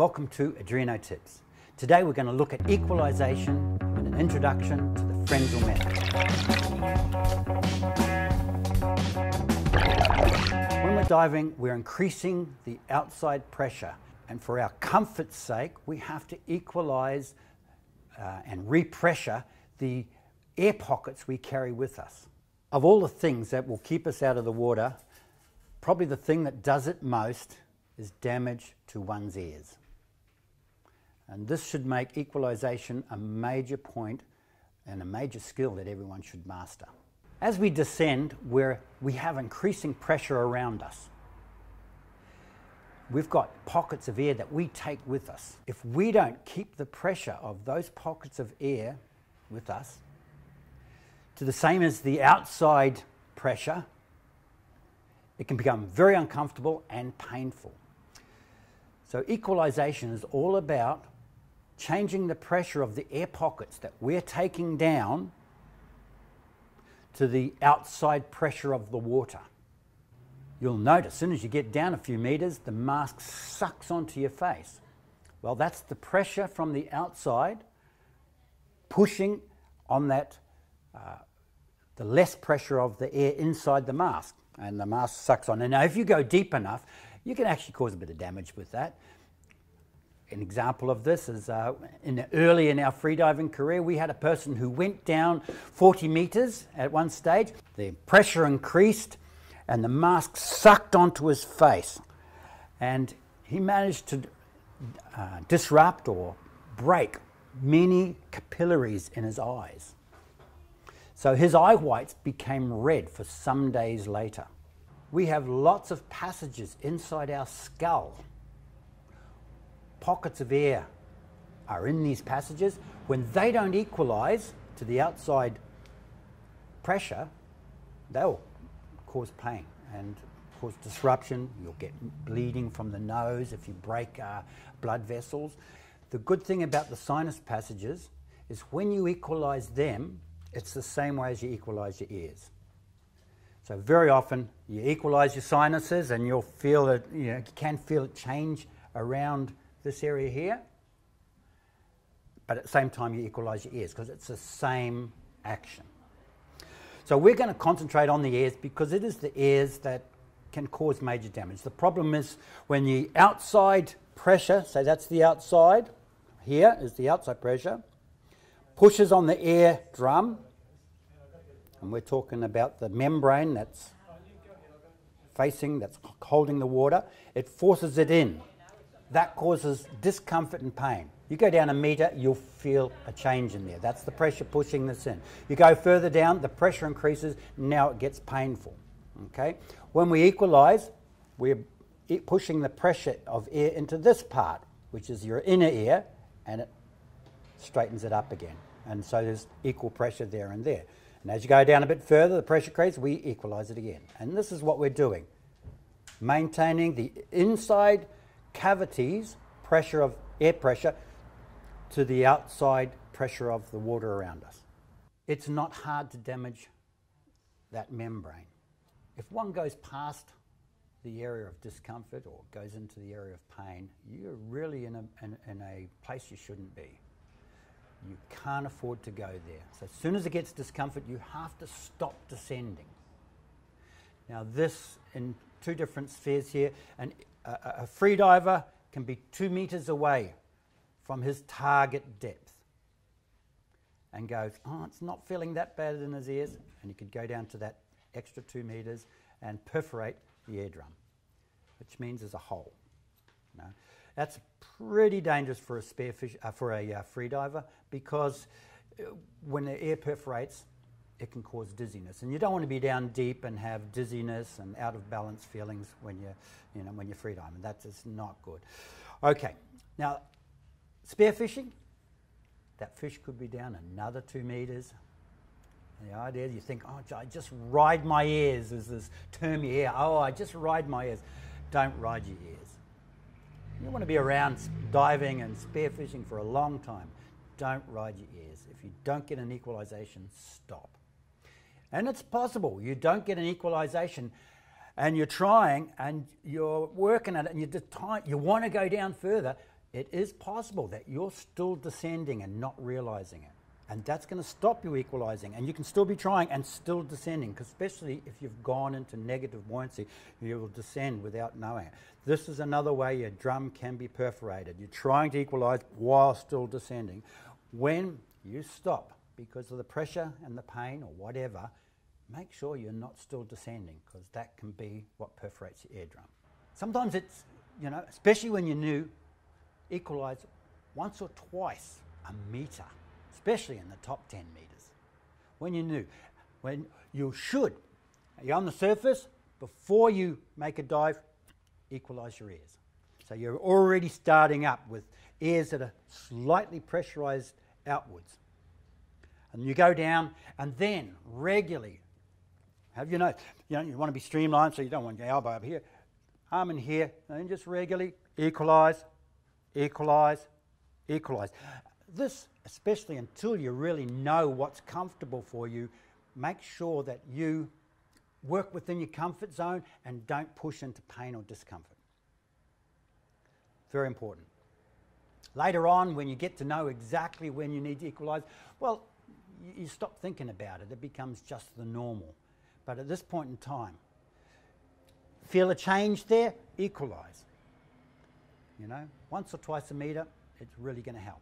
Welcome to Adreno Tips. Today we're going to look at equalization and an introduction to the Frenzel method. When we're diving, we're increasing the outside pressure and for our comfort's sake, we have to equalize uh, and repressure the air pockets we carry with us. Of all the things that will keep us out of the water, probably the thing that does it most is damage to one's ears. And this should make equalization a major point and a major skill that everyone should master. As we descend, where we have increasing pressure around us, we've got pockets of air that we take with us. If we don't keep the pressure of those pockets of air with us to the same as the outside pressure, it can become very uncomfortable and painful. So, equalization is all about changing the pressure of the air pockets that we're taking down to the outside pressure of the water. You'll notice as soon as you get down a few meters, the mask sucks onto your face. Well, that's the pressure from the outside pushing on that, uh, the less pressure of the air inside the mask, and the mask sucks on. And now, if you go deep enough, you can actually cause a bit of damage with that an example of this is uh, in early in our freediving career, we had a person who went down 40 meters at one stage. The pressure increased and the mask sucked onto his face. And he managed to uh, disrupt or break many capillaries in his eyes. So his eye whites became red for some days later. We have lots of passages inside our skull pockets of air are in these passages, when they don't equalize to the outside pressure, they'll cause pain and cause disruption. You'll get bleeding from the nose if you break uh, blood vessels. The good thing about the sinus passages is when you equalize them, it's the same way as you equalize your ears. So very often you equalize your sinuses and you'll feel it, you, know, you can feel it change around this area here, but at the same time you equalize your ears because it's the same action. So we're going to concentrate on the ears because it is the ears that can cause major damage. The problem is when the outside pressure, so that's the outside, here is the outside pressure, pushes on the air drum, and we're talking about the membrane that's facing, that's holding the water, it forces it in that causes discomfort and pain. You go down a metre, you'll feel a change in there. That's the pressure pushing this in. You go further down, the pressure increases, now it gets painful. Okay? When we equalise, we're pushing the pressure of air into this part, which is your inner ear, and it straightens it up again. And so there's equal pressure there and there. And as you go down a bit further, the pressure creates, we equalise it again. And this is what we're doing maintaining the inside cavities, pressure of air pressure, to the outside pressure of the water around us. It's not hard to damage that membrane. If one goes past the area of discomfort or goes into the area of pain, you're really in a, in, in a place you shouldn't be. You can't afford to go there. So as soon as it gets discomfort, you have to stop descending. Now, this in two different spheres here, and a, freediver can be two meters away from his target depth and goes, Oh, it's not feeling that bad in his ears. And he could go down to that extra two meters and perforate the eardrum, which means there's a hole. You know? That's pretty dangerous for a uh, for a uh, freediver because uh, when the air perforates, it can cause dizziness. And you don't want to be down deep and have dizziness and out of balance feelings when you're, you know, when you're freediving. That's just not good. Okay, now spear fishing, that fish could be down another two meters. The idea you think, oh, I just ride my ears. is this term you hear, oh, I just ride my ears. Don't ride your ears. You want to be around diving and spearfishing for a long time. Don't ride your ears. If you don't get an equalization, stop. And it's possible. You don't get an equalization and you're trying and you're working at it and you, you want to go down further. it is possible that you're still descending and not realizing it. And that's going to stop you equalizing. And you can still be trying and still descending, because especially if you've gone into negative buoyancy, you will descend without knowing it. This is another way your drum can be perforated. You're trying to equalize while still descending. When you stop because of the pressure and the pain or whatever, make sure you're not still descending because that can be what perforates your eardrum. Sometimes it's, you know, especially when you're new, equalize once or twice a meter especially in the top 10 meters. When you're new, when you should, you're on the surface, before you make a dive, equalize your ears. So you're already starting up with ears that are slightly pressurized outwards. And you go down, and then regularly, have your know, you know, you want to be streamlined, so you don't want your elbow up here, arm in here, and just regularly equalize, equalize, equalize. This especially until you really know what's comfortable for you, make sure that you work within your comfort zone and don't push into pain or discomfort. Very important. Later on, when you get to know exactly when you need to equalize, well, you, stop thinking about it. It becomes just the normal. But at this point in time, feel a change there, equalize. You know, once or twice a meter, it's really going to help.